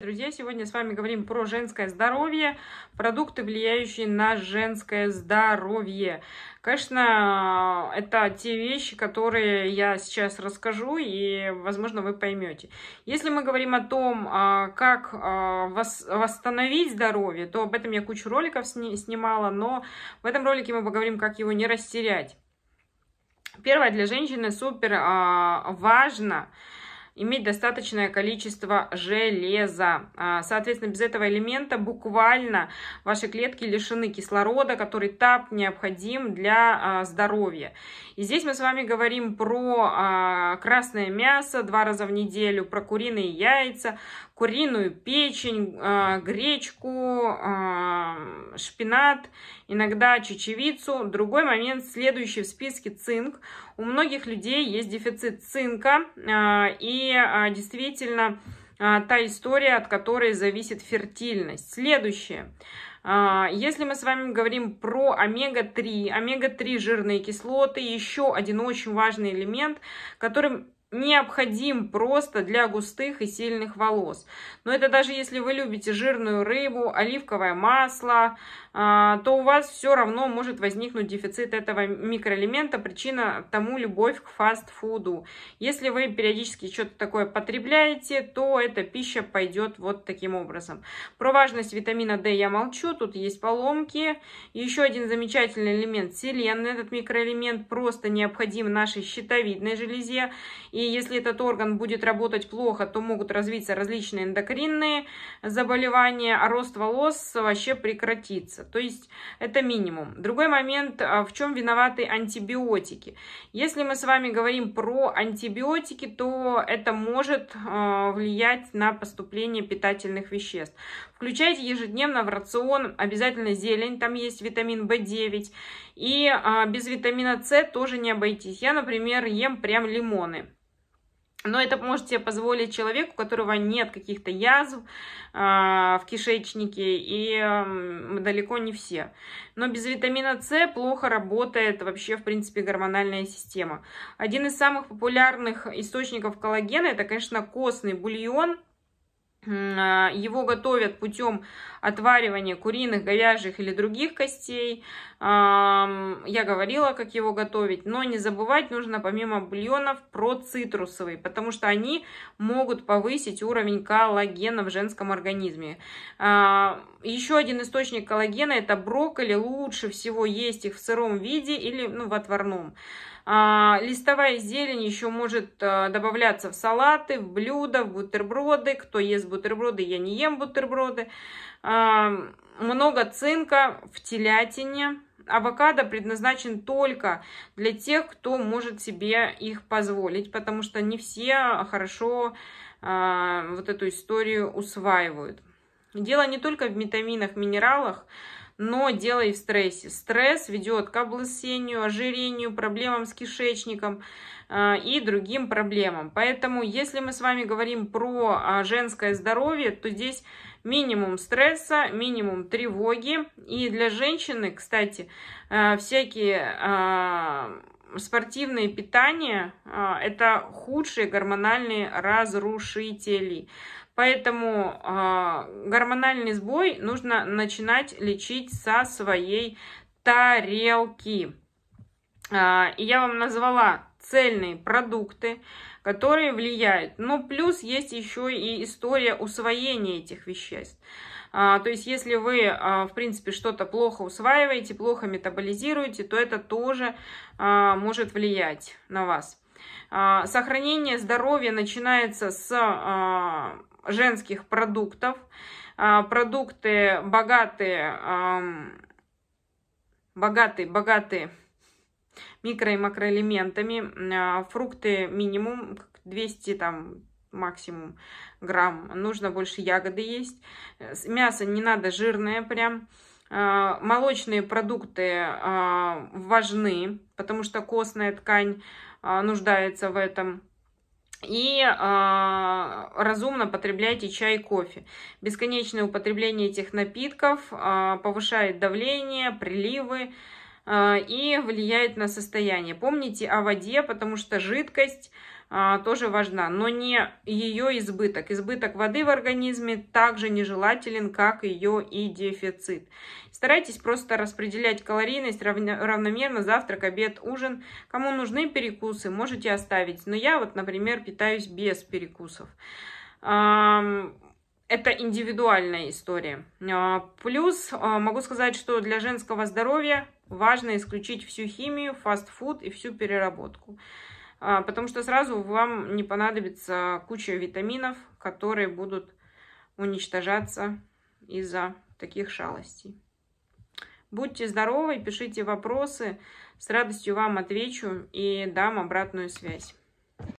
Друзья, сегодня с вами говорим про женское здоровье, продукты, влияющие на женское здоровье. Конечно, это те вещи, которые я сейчас расскажу, и, возможно, вы поймете. Если мы говорим о том, а, как а, восстановить здоровье, то об этом я кучу роликов снимала, но в этом ролике мы поговорим, как его не растерять. Первое, для женщины супер а, важно – иметь достаточное количество железа. А, соответственно, без этого элемента буквально ваши клетки лишены кислорода, который так необходим для а, здоровья. И здесь мы с вами говорим про а, красное мясо два раза в неделю, про куриные яйца, куриную печень, гречку, шпинат, иногда чечевицу. Другой момент, следующий в списке цинк. У многих людей есть дефицит цинка, и а, действительно а, та история, от которой зависит фертильность. Следующее. А, если мы с вами говорим про омега-3, омега-3 жирные кислоты, еще один очень важный элемент, которым необходим просто для густых и сильных волос. Но это даже если вы любите жирную рыбу, оливковое масло, а, то у вас все равно может возникнуть дефицит этого микроэлемента. Причина тому любовь к фастфуду. Если вы периодически что-то такое потребляете, то эта пища пойдет вот таким образом. Про важность витамина D я молчу, тут есть поломки. Еще один замечательный элемент селен. Этот микроэлемент просто необходим нашей щитовидной железе. И если этот орган будет работать плохо, то могут развиться различные эндокринные заболевания, а рост волос вообще прекратится. То есть это минимум. Другой момент, а, в чем виноваты антибиотики. Если мы с вами говорим про антибиотики, то это может а, влиять на поступление питательных веществ. Включайте ежедневно в рацион обязательно зелень, там есть витамин В9. И а, без витамина С тоже не обойтись. Я, например, ем прям лимоны. Но это может себе позволить человеку, у которого нет каких-то язв э, в кишечнике, и э, далеко не все. Но без витамина С плохо работает вообще, в принципе, гормональная система. Один из самых популярных источников коллагена, это, конечно, костный бульон, его готовят путем отваривания куриных, говяжьих или других костей. Я говорила, как его готовить. Но не забывать нужно помимо бульонов про цитрусовые, потому что они могут повысить уровень коллагена в женском организме. А, еще один источник коллагена это брокколи. Лучше всего есть их в сыром виде или ну, в отварном. А, листовая зелень еще может а, добавляться в салаты, в блюда, в бутерброды. Кто ест бутерброды, я не ем бутерброды. А, много цинка в телятине. Авокадо предназначен только для тех, кто может себе их позволить, потому что не все хорошо вот эту историю усваивают. Дело не только в витаминах, минералах, но дело и в стрессе. Стресс ведет к облысению, ожирению, проблемам с кишечником э, и другим проблемам. Поэтому, если мы с вами говорим про а, женское здоровье, то здесь минимум стресса, минимум тревоги. И для женщины, кстати, э, всякие э, спортивное питание – это худшие гормональные разрушители. Поэтому э, гормональный сбой нужно начинать лечить со своей тарелки. Э, и я вам назвала цельные продукты, которые влияют. Но плюс есть еще и история усвоения этих веществ. А, то есть, если вы, а, в принципе, что-то плохо усваиваете, плохо метаболизируете, то это тоже а, может влиять на вас. Сохранение здоровья начинается с женских продуктов. Продукты богатые, богатые, богатые микро- и макроэлементами. Фрукты минимум 200 там максимум грамм. Нужно больше ягоды есть. Мясо не надо жирное прям. А, молочные продукты важны, потому что костная ткань нуждается в этом. И э, разумно потребляйте чай и кофе. Бесконечное употребление этих напитков э, повышает давление, приливы э, и влияет на состояние. Помните о воде, потому что жидкость а, тоже важна, но не ее избыток. Избыток воды в организме также нежелателен, как ее и дефицит. Старайтесь просто распределять калорийность равномерно завтрак, обед, ужин. Кому нужны перекусы, можете оставить. Но я вот, например, питаюсь без перекусов. Это индивидуальная история. А, плюс а, могу сказать, что для женского здоровья важно исключить всю химию, фастфуд и всю переработку. А, потому что сразу вам не понадобится куча витаминов, которые будут уничтожаться из-за таких шалостей. Будьте здоровы, пишите вопросы, с радостью вам отвечу и дам обратную связь.